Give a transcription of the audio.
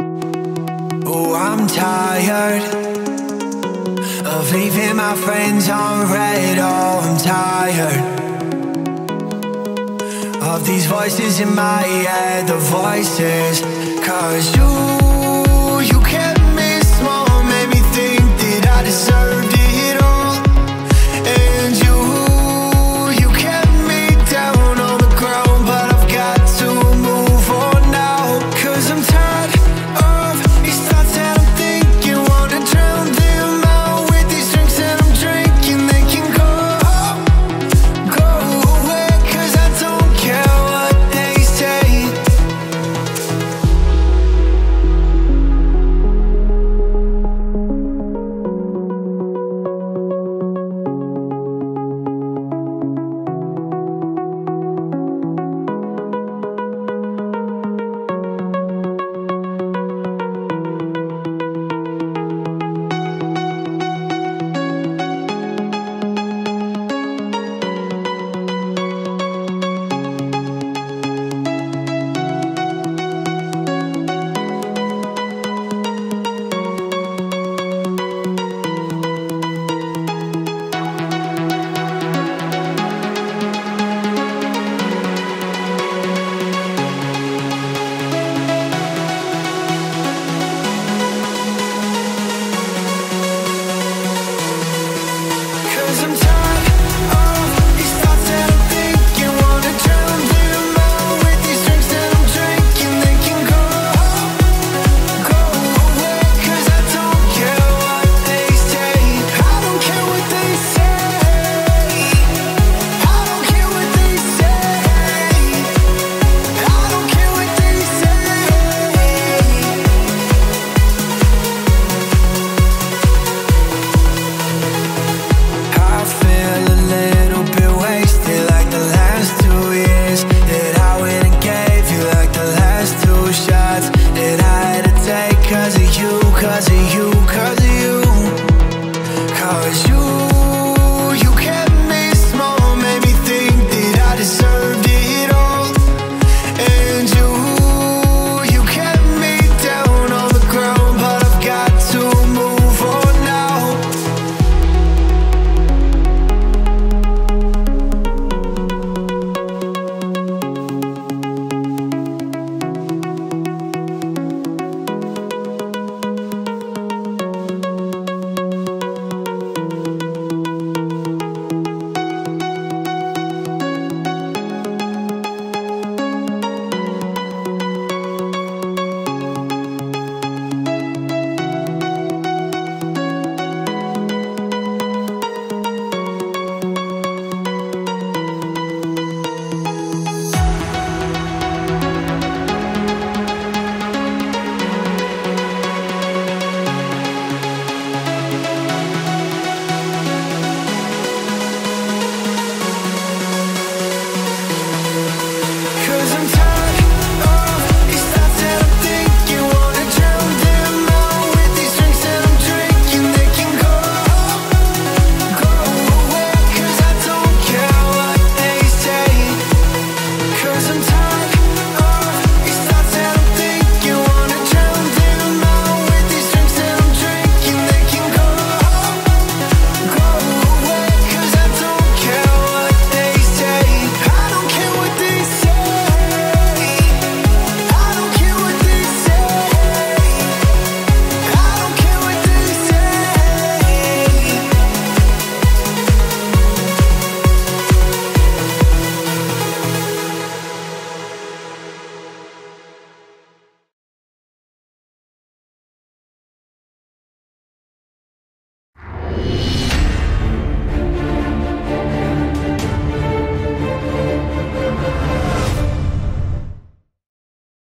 Oh, I'm tired of leaving my friends on red. Oh, I'm tired of these voices in my head, the voices. Cause you